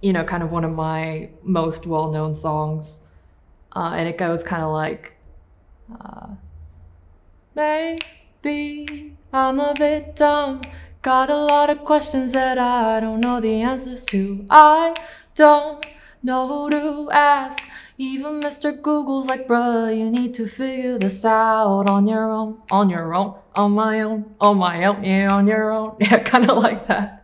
you know, kind of one of my most well known songs. Uh, and it goes kind of like, uh, Maybe I'm a bit dumb. Got a lot of questions that I don't know the answers to. I don't know who to ask. Even Mr. Google's like, bruh, you need to figure this out on your own, on your own, on my own, on my own, yeah, on your own. Yeah, kind of like that.